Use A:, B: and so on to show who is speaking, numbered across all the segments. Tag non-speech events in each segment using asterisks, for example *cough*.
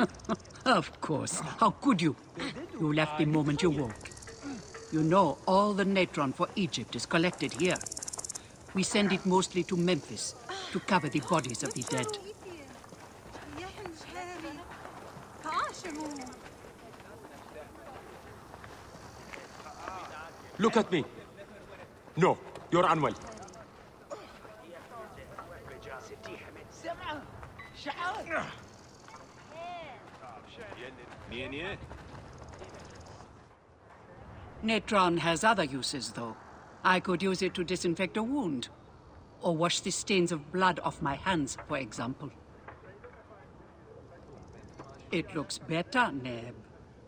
A: *laughs* Of course. How could you? You left the moment you woke. You know all the natron for Egypt is collected here. We send it mostly to Memphis to cover the bodies of the dead.
B: Look at me. No, you're unwell.
A: Natron has other uses, though. I could use it to disinfect a wound. Or wash the stains of blood off my hands, for example. It looks better, Neb.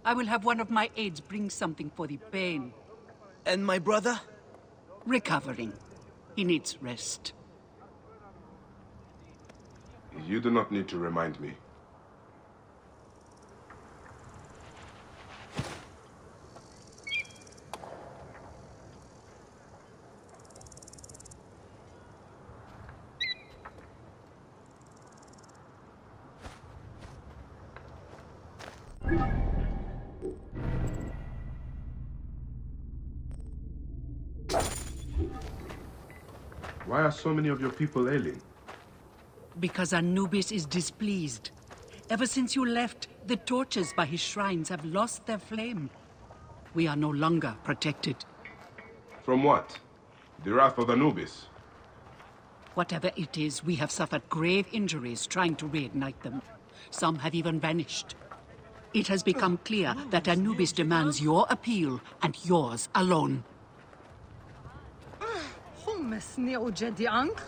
A: I will have one of my aides bring something for the pain.
C: And my brother?
A: Recovering. He needs rest.
D: You do not need to remind me. Why are so many of your people ailing?
A: Because Anubis is displeased. Ever since you left, the torches by his shrines have lost their flame. We are no longer protected.
D: From what? The wrath of Anubis?
A: Whatever it is, we have suffered grave injuries trying to reignite them. Some have even vanished. It has become clear that Anubis demands your appeal, and yours alone.
E: حمسني وجدي عنك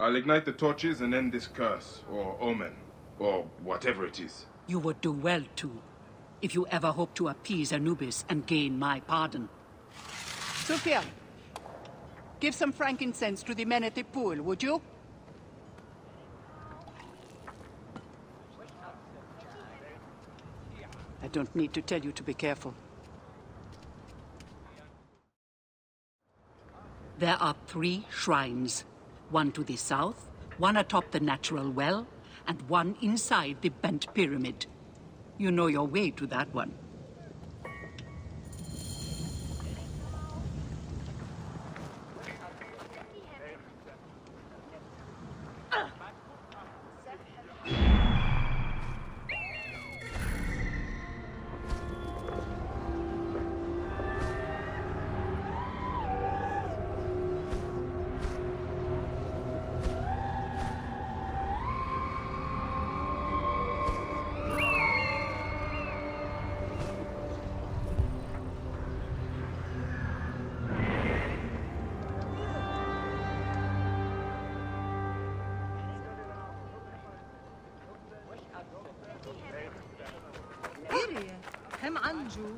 D: I'll ignite the torches and end this curse, or omen, or whatever it is.
A: You would do well to, if you ever hope to appease Anubis and gain my pardon.
F: Sufyan, give some frankincense to the men at the pool, would you? I don't need to tell you to be careful.
A: There are three shrines. One to the south, one atop the natural well, and one inside the bent pyramid. You know your way to that one.
E: Bonjour.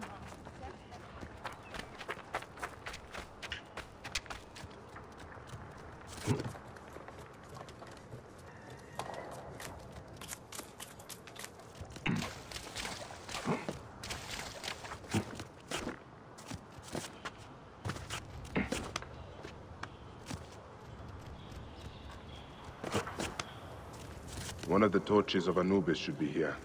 D: One of the torches of Anubis should be here.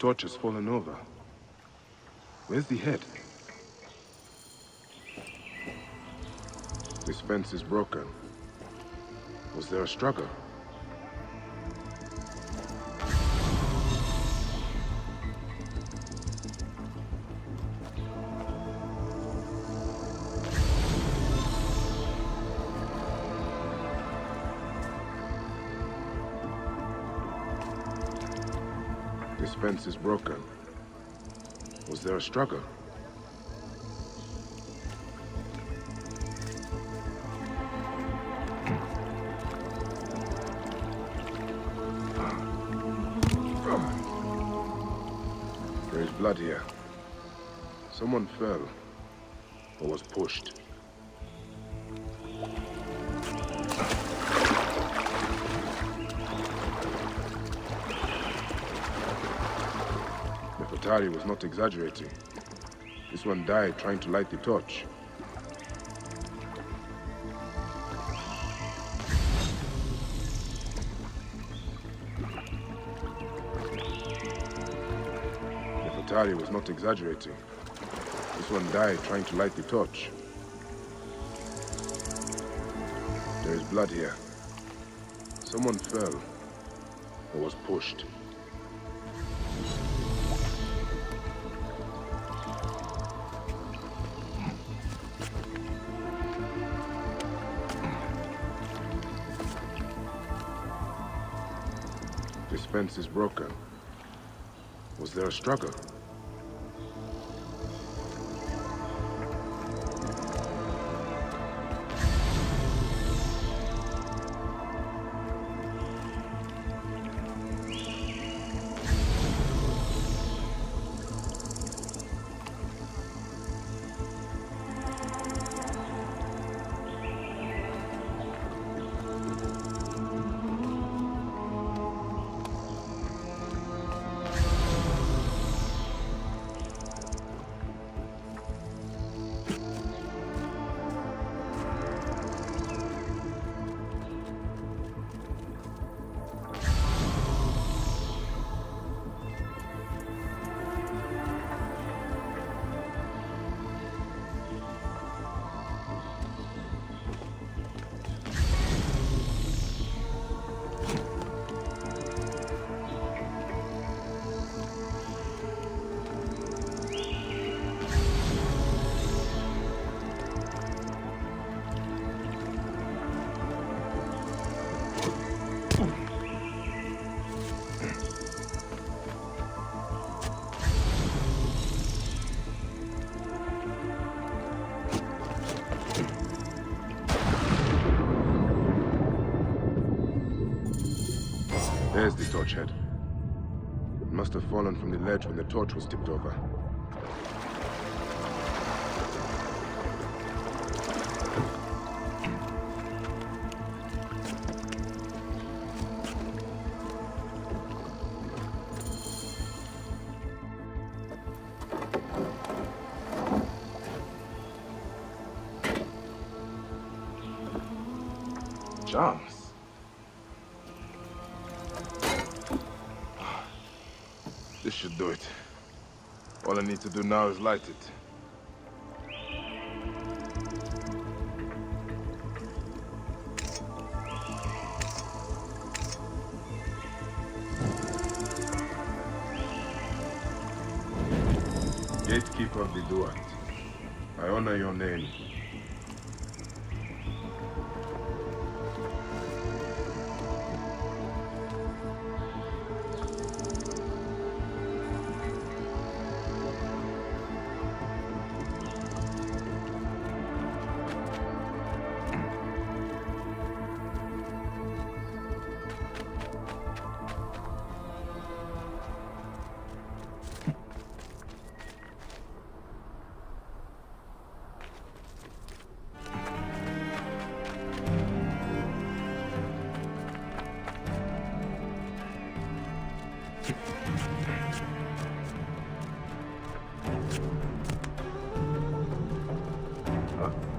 D: Torch has fallen over. Where's the head? This fence is broken. Was there a struggle? Fence is broken. Was there a struggle? There is blood here. Someone fell. Or was pushed. Nefertari was not exaggerating. This one died trying to light the torch. Nefertari was not exaggerating. This one died trying to light the torch. There is blood here. Someone fell or was pushed. Fence is broken. Was there a struggle? Head. It must have fallen from the ledge when the torch was tipped over. All I need to do now is light it. Gatekeeper of the Duat, I honor your name.
B: I'm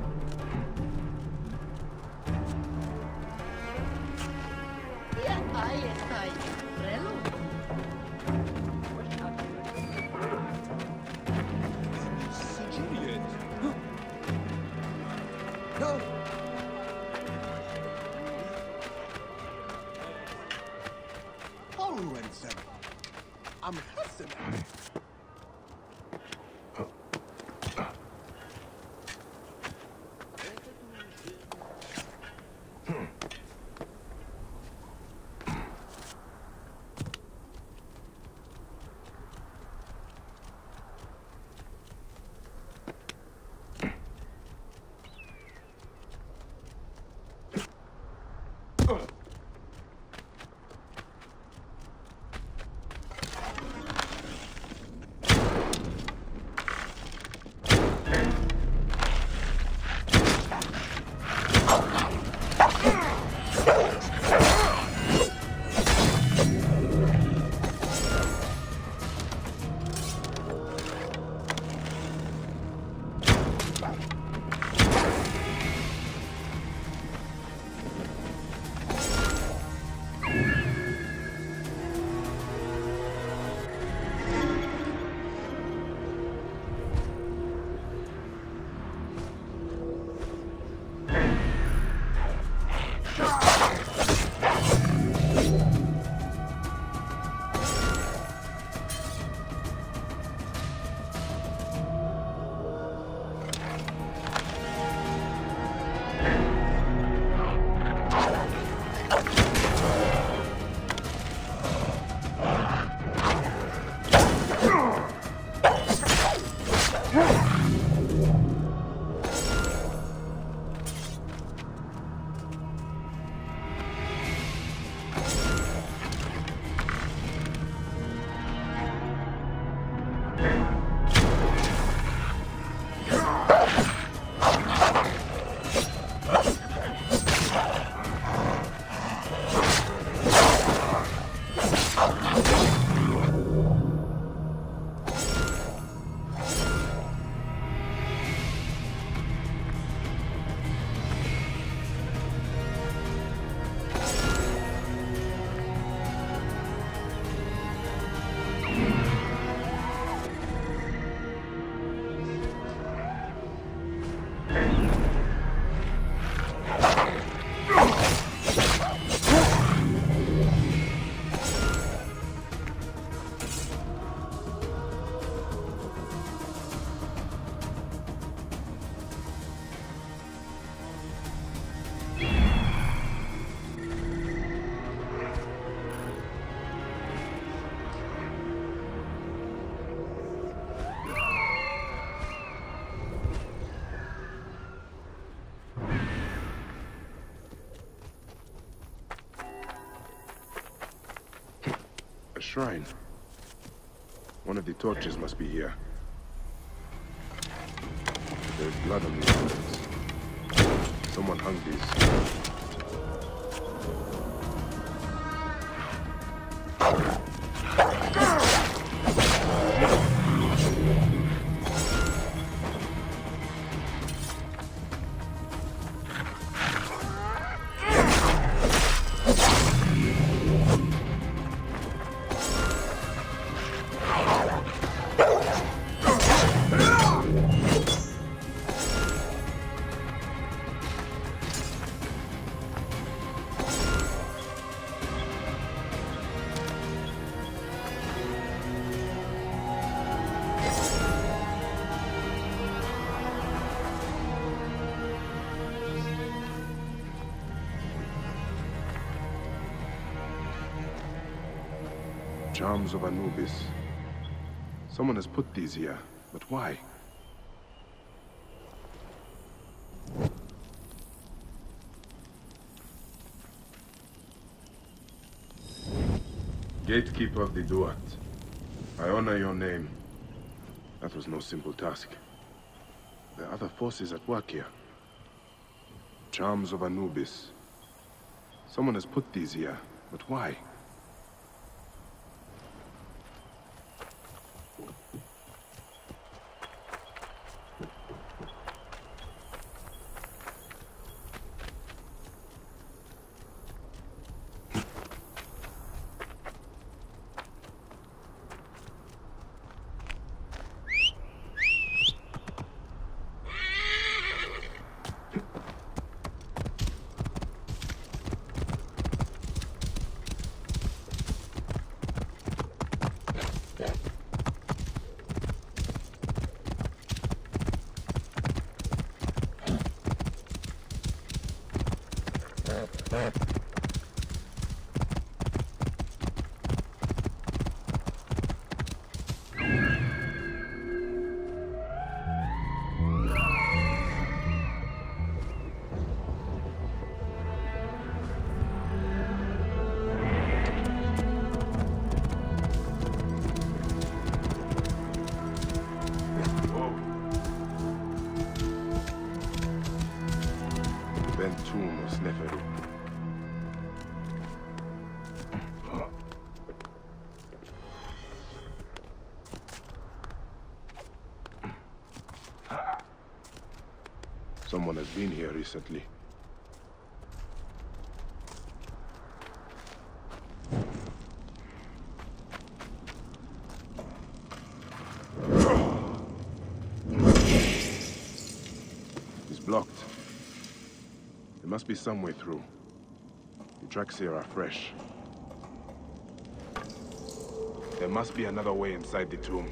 D: shrine. One of the torches must be here. There's blood on the ornaments. Someone hung these. Charms of Anubis. Someone has put these here, but why? Gatekeeper of the Duat. I honor your name. That was no simple task. There are other forces at work here. Charms of Anubis. Someone has put these here, but why? Someone has been here recently. It's blocked. There must be some way through. The tracks here are fresh. There must be another way inside the tomb.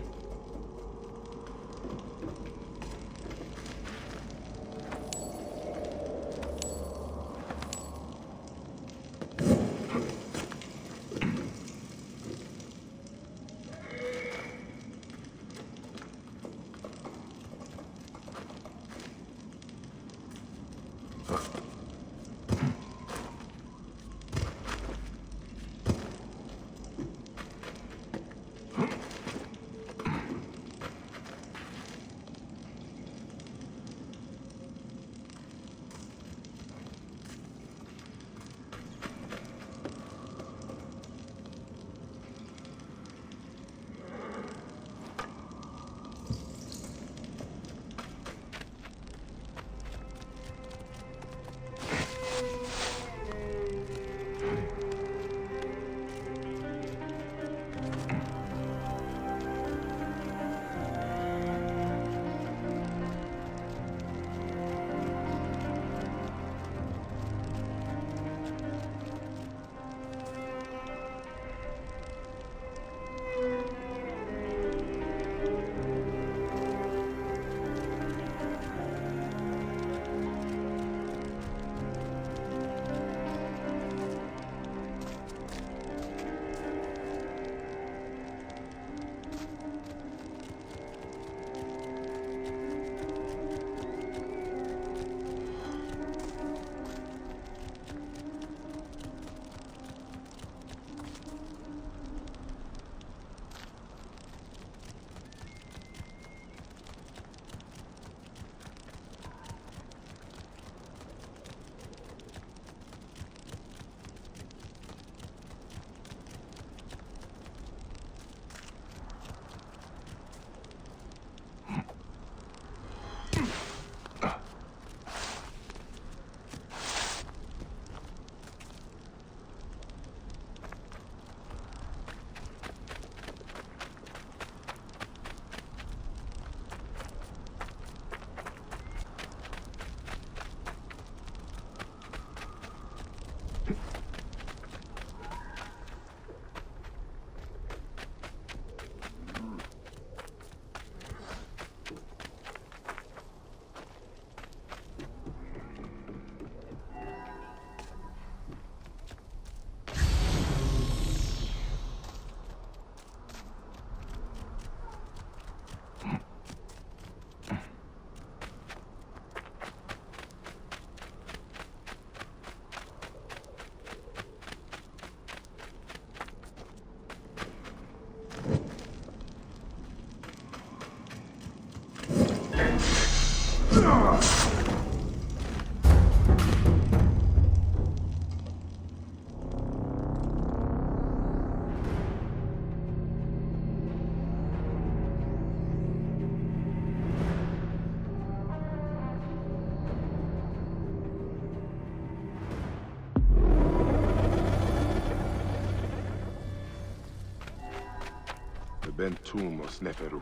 D: The bent tomb of Sneferu.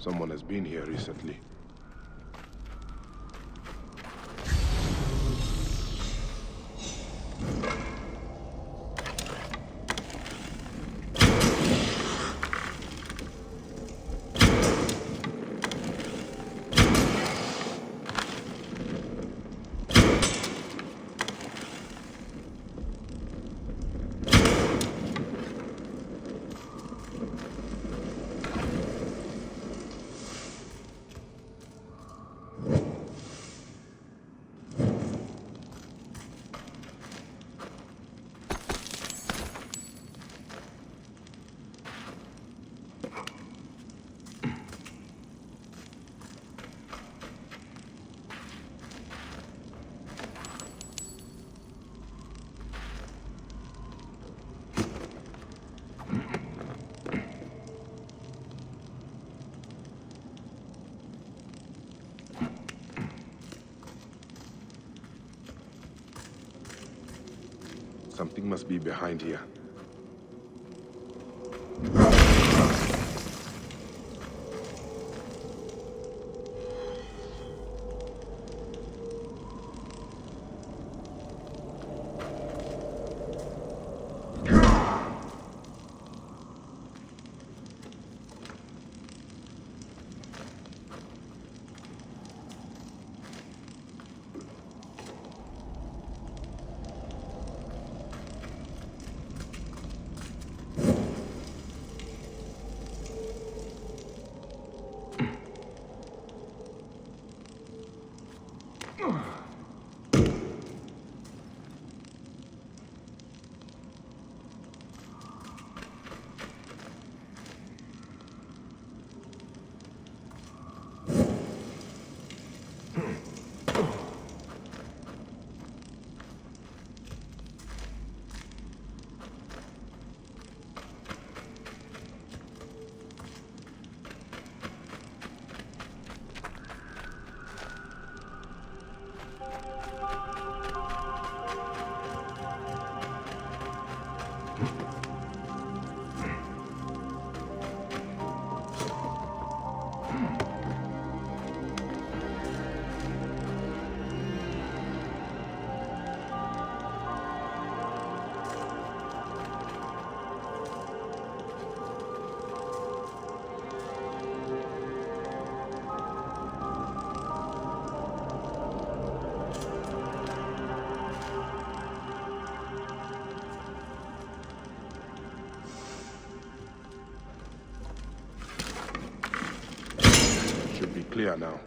D: Someone has been here recently. Something must be behind here. Should be clear now.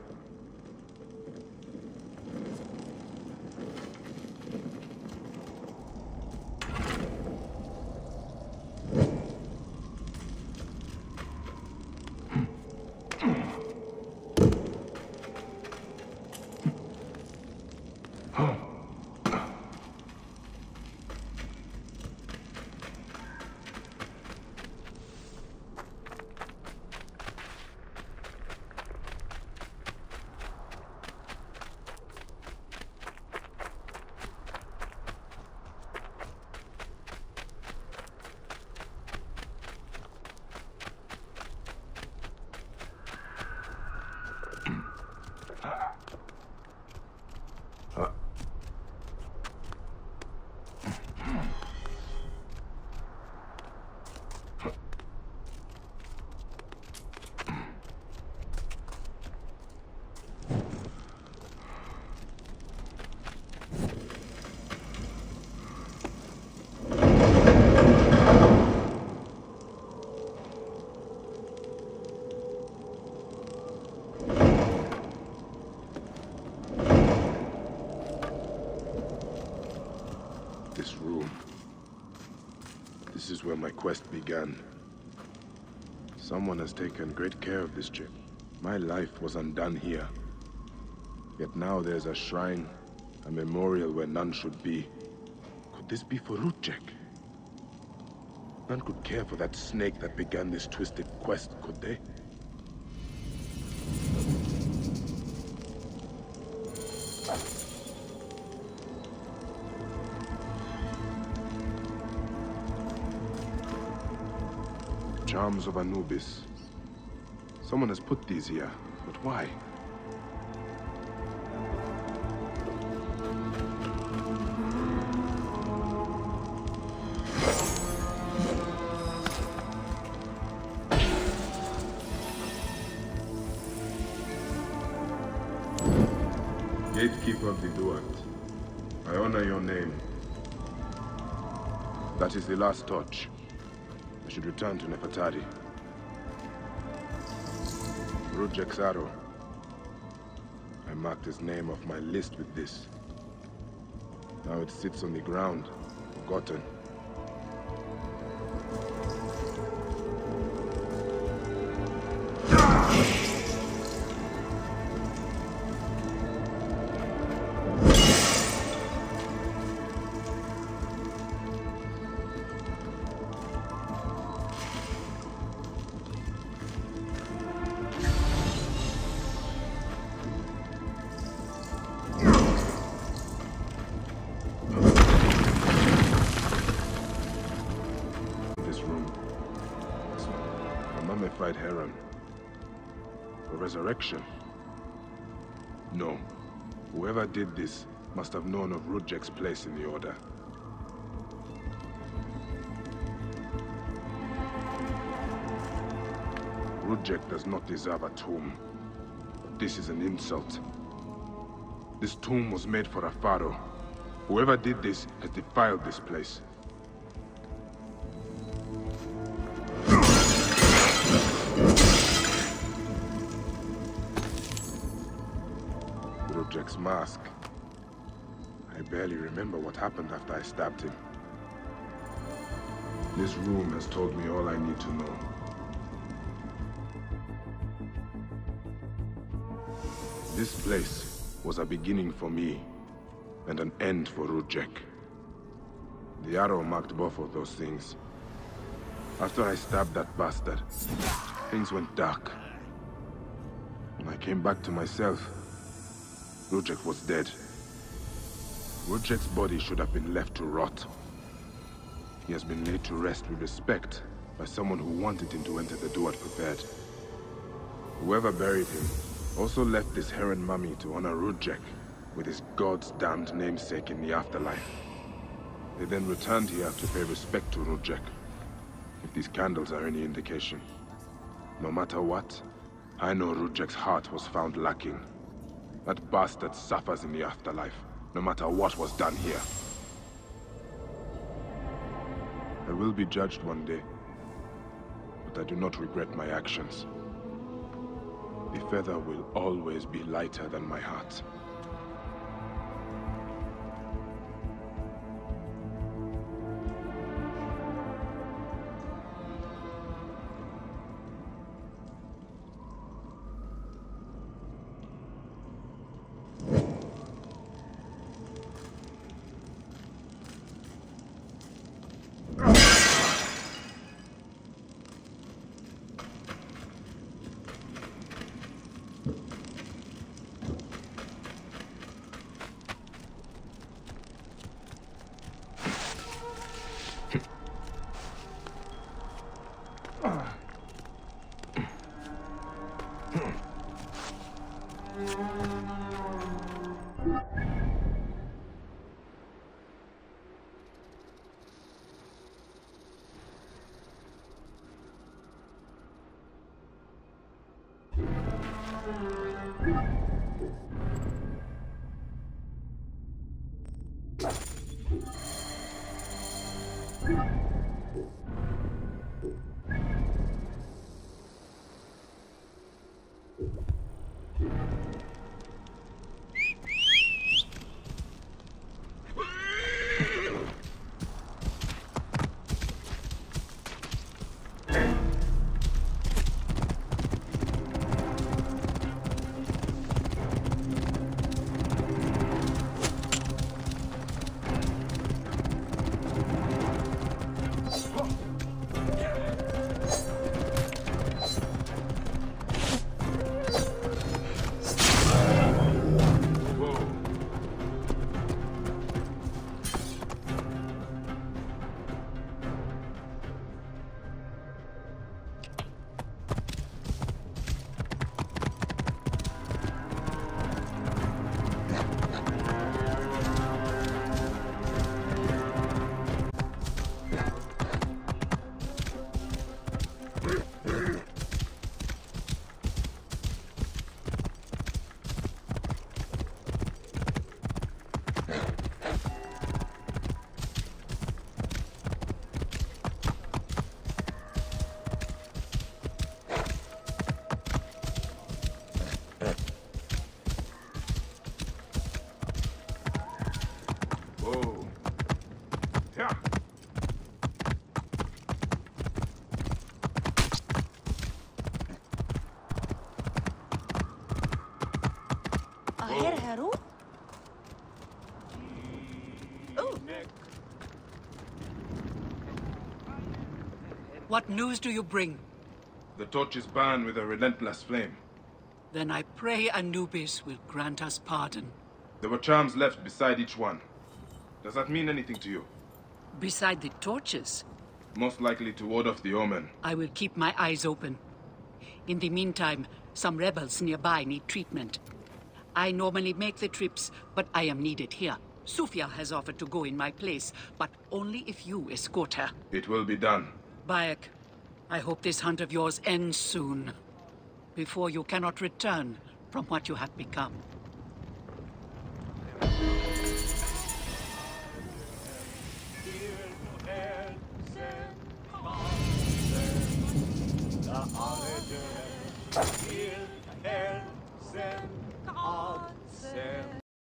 D: This room. This where my quest began. Someone has taken great care of this chip. My life was undone here. Yet now there's a shrine, a memorial where none should be. Could this be for Rudjek? None could care for that snake that began this twisted quest, could they? Charms of Anubis. Someone has put these here, but why? Gatekeeper of the Duat, I honor your name. That is the last touch. Should return to Nefertari. Arrow. I marked his name off my list with this. Now it sits on the ground, forgotten. Resurrection? No. Whoever did this must have known of Rudjek's place in the Order. Rudjek does not deserve a tomb. This is an insult. This tomb was made for a pharaoh. Whoever did this has defiled this place. Mask. I barely remember what happened after I stabbed him. This room has told me all I need to know. This place was a beginning for me, and an end for Rudjek. The arrow marked both of those things. After I stabbed that bastard, things went dark. When I came back to myself, Rudjek was dead. Rudjek's body should have been left to rot. He has been laid to rest with respect by someone who wanted him to enter the Duat prepared. Whoever buried him also left this Heron mummy to honor Rudjek with his god's damned namesake in the afterlife. They then returned here to pay respect to Rudjek, if these candles are any indication. No matter what, I know Rudjek's heart was found lacking. That bastard suffers in the afterlife, no matter what was done here. I will be judged one day, but I do not regret my actions. The feather will always be lighter than my heart.
A: What news do you bring?
D: The torch is burned with a relentless flame.
A: Then I pray Anubis will grant us pardon.
D: There were charms left beside each one. Does that mean anything to you?
A: Beside the torches,
D: Most likely to ward off the omen.
A: I will keep my eyes open. In the meantime, some rebels nearby need treatment. I normally make the trips, but I am needed here. Sufia has offered to go in my place, but only if you escort her.
D: It will be done.
A: Bayek, I hope this hunt of yours ends soon, before you cannot return from what you have become.